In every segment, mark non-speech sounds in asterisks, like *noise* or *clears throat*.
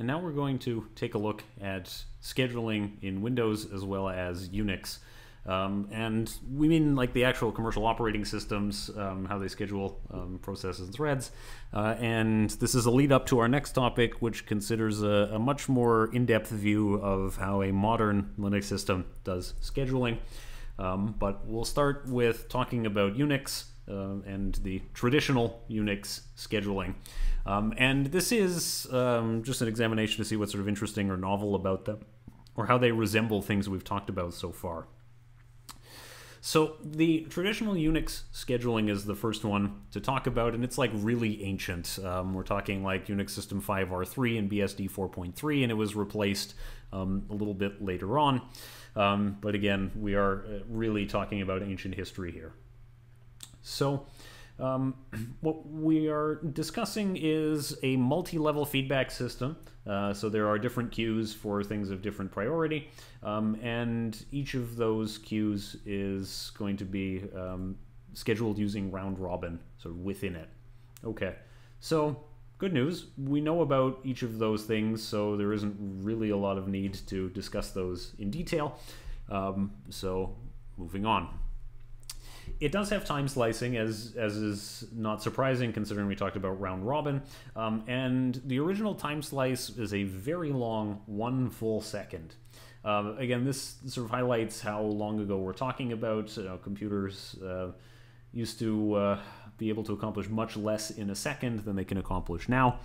and now we're going to take a look at scheduling in Windows as well as Unix. Um, and we mean like the actual commercial operating systems, um, how they schedule um, processes and threads. Uh, and this is a lead up to our next topic, which considers a, a much more in depth view of how a modern Linux system does scheduling. Um, but we'll start with talking about Unix and the traditional Unix scheduling. Um, and this is um, just an examination to see what's sort of interesting or novel about them, or how they resemble things we've talked about so far. So the traditional Unix scheduling is the first one to talk about, and it's like really ancient. Um, we're talking like Unix System 5R3 and BSD 4.3, and it was replaced um, a little bit later on. Um, but again, we are uh, really talking about ancient history here. So um, *clears throat* what we are discussing is a multi-level feedback system. Uh, so there are different queues for things of different priority, um, and each of those queues is going to be um, scheduled using round robin, of within it. Okay, so good news. We know about each of those things, so there isn't really a lot of need to discuss those in detail. Um, so moving on. It does have time slicing, as as is not surprising considering we talked about round robin. Um, and the original time slice is a very long one full second. Um, again, this sort of highlights how long ago we're talking about. You know, computers uh, used to uh, be able to accomplish much less in a second than they can accomplish now.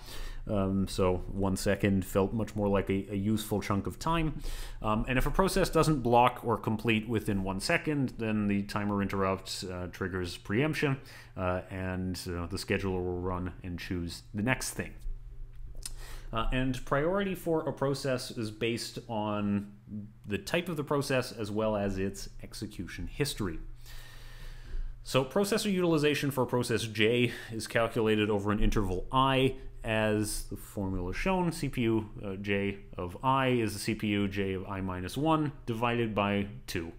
Um, so one second felt much more like a, a useful chunk of time. Um, and if a process doesn't block or complete within one second, then the timer interrupt uh, triggers preemption, uh, and uh, the scheduler will run and choose the next thing. Uh, and priority for a process is based on the type of the process as well as its execution history. So processor utilization for process J is calculated over an interval i as the formula shown. CPU uh, J of i is the CPU J of i minus 1 divided by 2.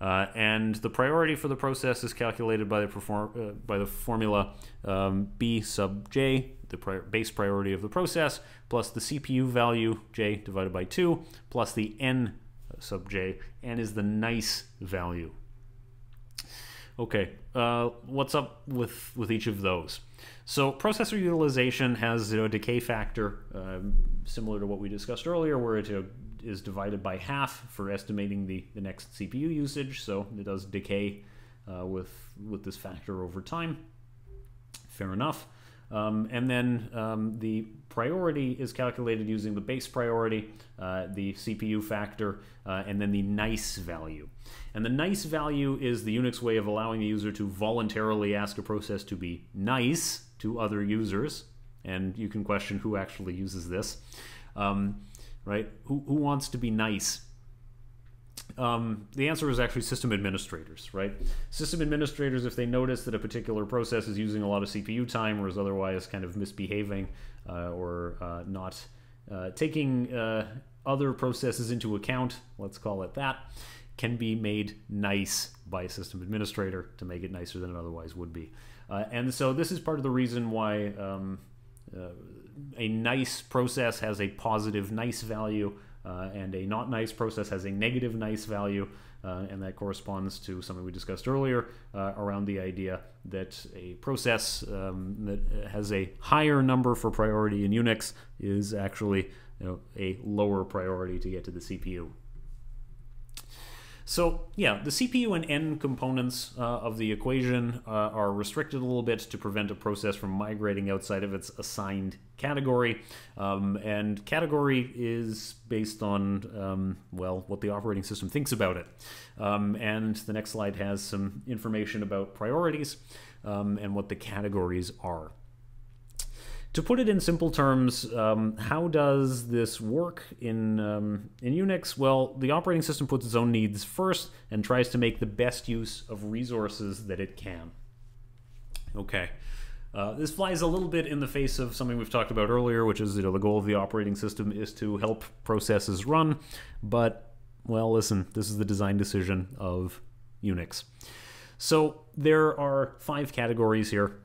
Uh, and the priority for the process is calculated by the, perform, uh, by the formula um, B sub j, the pri base priority of the process, plus the CPU value j divided by 2, plus the n sub j, n is the nice value Okay, uh, what's up with, with each of those? So processor utilization has you know, a decay factor um, similar to what we discussed earlier, where it is divided by half for estimating the, the next CPU usage. So it does decay uh, with, with this factor over time. Fair enough. Um, and then um, the priority is calculated using the base priority, uh, the CPU factor, uh, and then the nice value. And the nice value is the Unix way of allowing the user to voluntarily ask a process to be nice to other users. And you can question who actually uses this, um, right? Who, who wants to be nice um, the answer is actually system administrators, right? System administrators, if they notice that a particular process is using a lot of CPU time or is otherwise kind of misbehaving uh, or uh, not uh, taking uh, other processes into account, let's call it that, can be made nice by a system administrator to make it nicer than it otherwise would be. Uh, and so this is part of the reason why um, uh, a nice process has a positive nice value uh, and a not nice process has a negative nice value, uh, and that corresponds to something we discussed earlier uh, around the idea that a process um, that has a higher number for priority in Unix is actually you know, a lower priority to get to the CPU. So yeah, the CPU and N components uh, of the equation uh, are restricted a little bit to prevent a process from migrating outside of its assigned category. Um, and category is based on, um, well, what the operating system thinks about it. Um, and the next slide has some information about priorities um, and what the categories are. To put it in simple terms, um, how does this work in, um, in Unix? Well, the operating system puts its own needs first and tries to make the best use of resources that it can. Okay. Uh, this flies a little bit in the face of something we've talked about earlier, which is you know the goal of the operating system is to help processes run. But well, listen, this is the design decision of Unix. So there are five categories here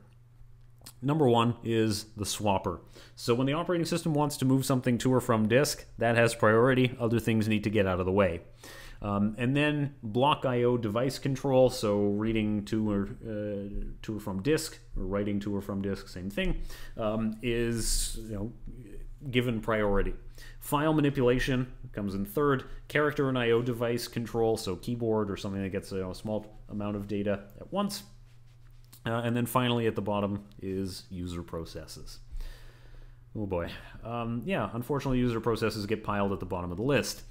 Number one is the swapper. So when the operating system wants to move something to or from disk, that has priority. Other things need to get out of the way. Um, and then block I/O device control, so reading to or uh, to or from disk or writing to or from disk, same thing, um, is you know given priority. File manipulation comes in third. Character and I/O device control, so keyboard or something that gets you know, a small amount of data at once. Uh, and then finally at the bottom is user processes. Oh boy. Um, yeah, unfortunately, user processes get piled at the bottom of the list.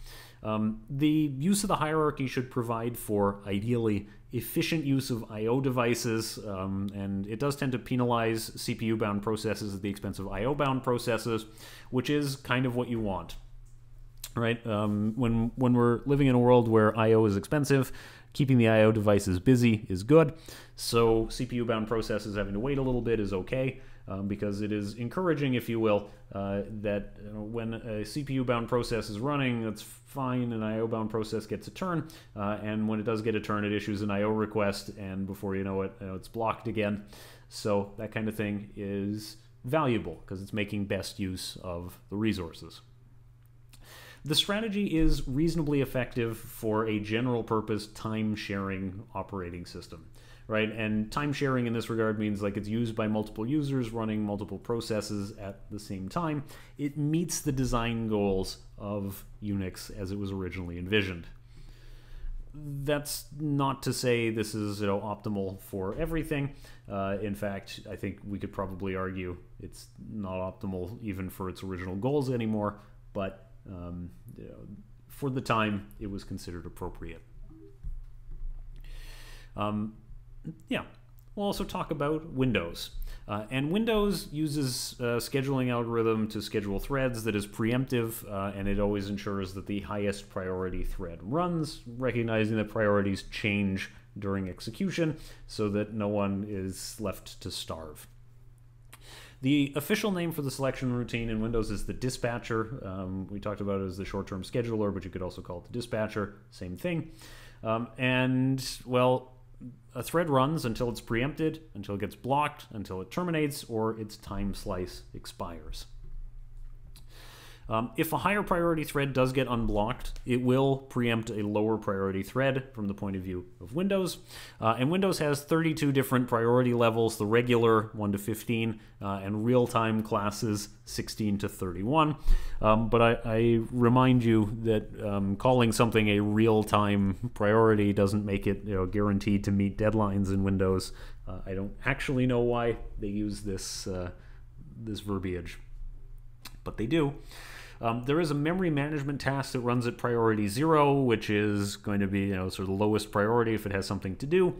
Um, the use of the hierarchy should provide for ideally efficient use of I/O devices, um, and it does tend to penalize CPU-bound processes at the expense of I/O-bound processes, which is kind of what you want, right? Um, when when we're living in a world where I/O is expensive, keeping the I/O devices busy is good. So CPU-bound processes having to wait a little bit is okay um, because it is encouraging, if you will, uh, that when a CPU-bound process is running, that's fine. An I/O-bound process gets a turn, uh, and when it does get a turn, it issues an I/O request, and before you know it, it's blocked again. So that kind of thing is valuable because it's making best use of the resources. The strategy is reasonably effective for a general purpose time sharing operating system right? And time sharing in this regard means like it's used by multiple users running multiple processes at the same time. It meets the design goals of Unix as it was originally envisioned. That's not to say this is you know optimal for everything. Uh, in fact, I think we could probably argue it's not optimal even for its original goals anymore. But um, you know, for the time, it was considered appropriate. Um, yeah, we'll also talk about Windows. Uh, and Windows uses a scheduling algorithm to schedule threads that is preemptive, uh, and it always ensures that the highest priority thread runs, recognizing that priorities change during execution so that no one is left to starve. The official name for the selection routine in Windows is the dispatcher. Um, we talked about it as the short term scheduler, but you could also call it the dispatcher, same thing. Um, and, well, a thread runs until it's preempted, until it gets blocked, until it terminates, or its time slice expires. Um, if a higher priority thread does get unblocked, it will preempt a lower priority thread from the point of view of Windows. Uh, and Windows has 32 different priority levels, the regular 1 to 15, uh, and real-time classes 16 to 31. Um, but I, I, remind you that um, calling something a real-time priority doesn't make it you know, guaranteed to meet deadlines in Windows. Uh, I don't actually know why they use this, uh, this verbiage, but they do. Um, there is a memory management task that runs at priority zero, which is going to be you know sort of the lowest priority if it has something to do.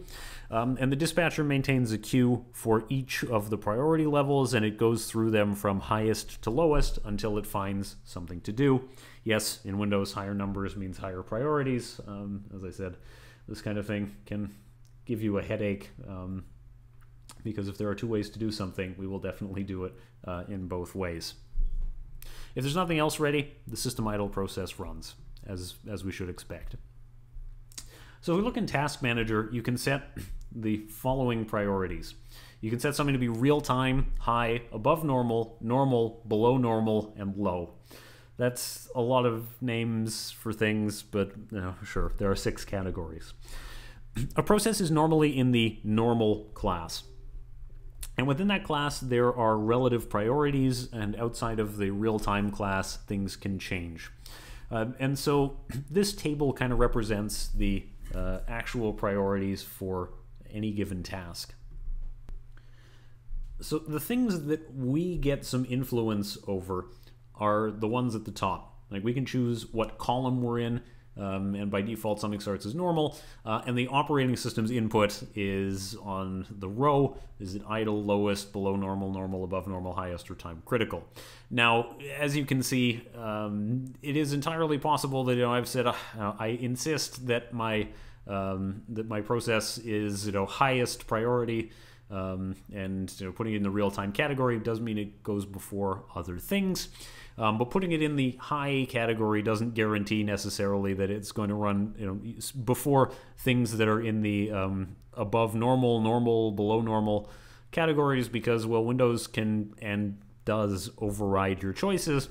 Um, and the dispatcher maintains a queue for each of the priority levels, and it goes through them from highest to lowest until it finds something to do. Yes, in Windows, higher numbers means higher priorities. Um, as I said, this kind of thing can give you a headache. Um, because if there are two ways to do something, we will definitely do it uh, in both ways. If there's nothing else ready, the system idle process runs, as, as we should expect. So if we look in Task Manager, you can set *clears throat* the following priorities. You can set something to be real-time, high, above normal, normal, below normal, and low. That's a lot of names for things, but you know, sure, there are six categories. *clears throat* A process is normally in the normal class. And within that class, there are relative priorities, and outside of the real-time class, things can change. Uh, and so *clears throat* this table kind of represents the uh, actual priorities for any given task. So the things that we get some influence over are the ones at the top. Like we can choose what column we're in, um, and by default something starts as normal. Uh, and the operating system's input is on the row. Is it idle lowest below normal normal above normal highest or time critical? Now as you can see um, it is entirely possible that you know I've said uh, I insist that my um, that my process is you know highest priority um, and you know, putting it in the real-time category doesn't mean it goes before other things. Um, but putting it in the high category doesn't guarantee necessarily that it's going to run you know, before things that are in the um, above normal, normal, below normal categories because, well, Windows can and does override your choices.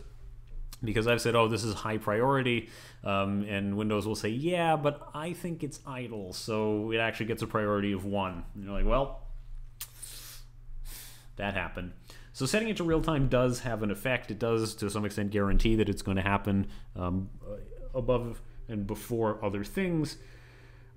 Because I've said, oh, this is high priority, um, and Windows will say, yeah, but I think it's idle, so it actually gets a priority of one. And you're like, well, that happened. So setting it to real time does have an effect. It does, to some extent, guarantee that it's going to happen um, above and before other things.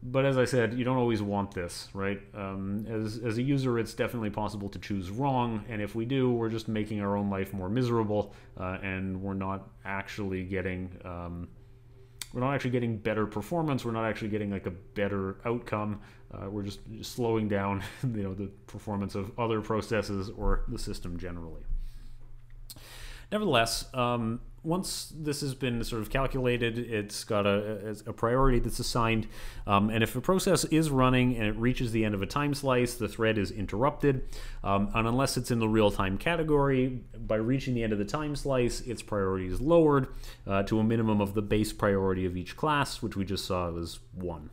But as I said, you don't always want this, right? Um, as, as a user, it's definitely possible to choose wrong, and if we do, we're just making our own life more miserable, uh, and we're not actually getting um, we're not actually getting better performance. We're not actually getting like a better outcome. Uh, we're just, just slowing down, *laughs* you know, the performance of other processes or the system generally. Nevertheless, um, once this has been sort of calculated, it's got a, a priority that's assigned. Um, and if a process is running and it reaches the end of a time slice, the thread is interrupted. Um, and unless it's in the real time category, by reaching the end of the time slice, its priority is lowered uh, to a minimum of the base priority of each class, which we just saw was 1.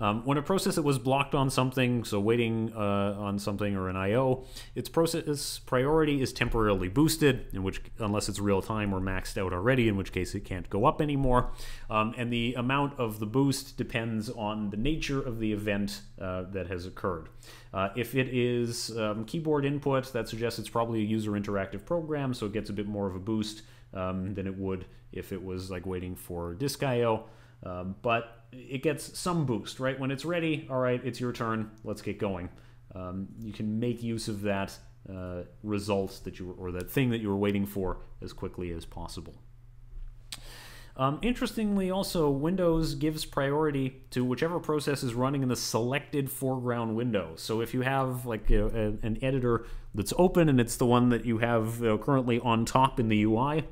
Um, when a process that was blocked on something, so waiting uh, on something or an I/O, its process priority is temporarily boosted, in which unless it's real time or maxed out already, in which case it can't go up anymore. Um, and the amount of the boost depends on the nature of the event uh, that has occurred. Uh, if it is um, keyboard input, that suggests it's probably a user interactive program, so it gets a bit more of a boost um, than it would if it was like waiting for disk I/O. Um, but it gets some boost, right? When it's ready, all right, it's your turn. Let's get going. Um, you can make use of that uh, result that you or that thing that you were waiting for as quickly as possible. Um, interestingly, also, Windows gives priority to whichever process is running in the selected foreground window. So if you have like a, a, an editor that's open and it's the one that you have uh, currently on top in the UI,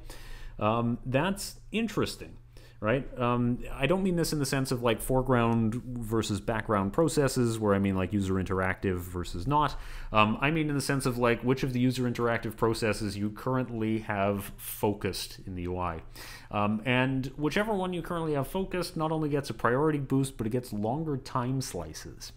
um, that's interesting right? Um, I don't mean this in the sense of like foreground versus background processes, where I mean like user interactive versus not. Um, I mean in the sense of like which of the user interactive processes you currently have focused in the UI. Um, and whichever one you currently have focused not only gets a priority boost, but it gets longer time slices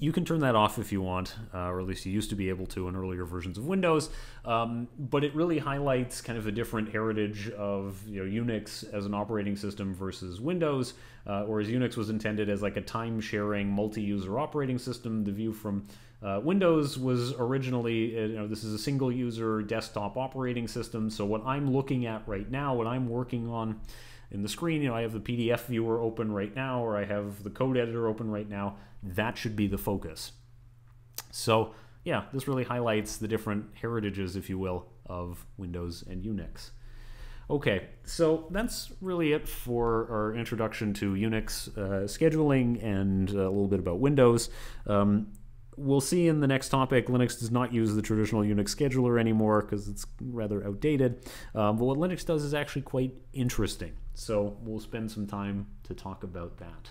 you can turn that off if you want, uh, or at least you used to be able to in earlier versions of Windows. Um, but it really highlights kind of a different heritage of you know, Unix as an operating system versus Windows. Uh, whereas Unix was intended as like a time-sharing, multi-user operating system. The view from uh, Windows was originally, uh, you know, this is a single-user desktop operating system. So what I'm looking at right now, what I'm working on in the screen, you know, I have the PDF viewer open right now, or I have the code editor open right now. That should be the focus. So, yeah, this really highlights the different heritages, if you will, of Windows and Unix. Okay, so that's really it for our introduction to Unix uh, scheduling and a little bit about Windows. Um, we'll see in the next topic, Linux does not use the traditional Unix scheduler anymore because it's rather outdated. Um, but what Linux does is actually quite interesting. So we'll spend some time to talk about that.